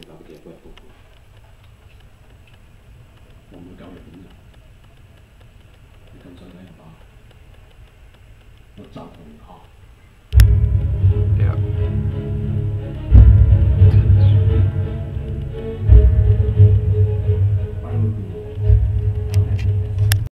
就搞怪不？我们搞的挺好，你看这样吧，我照顾你好。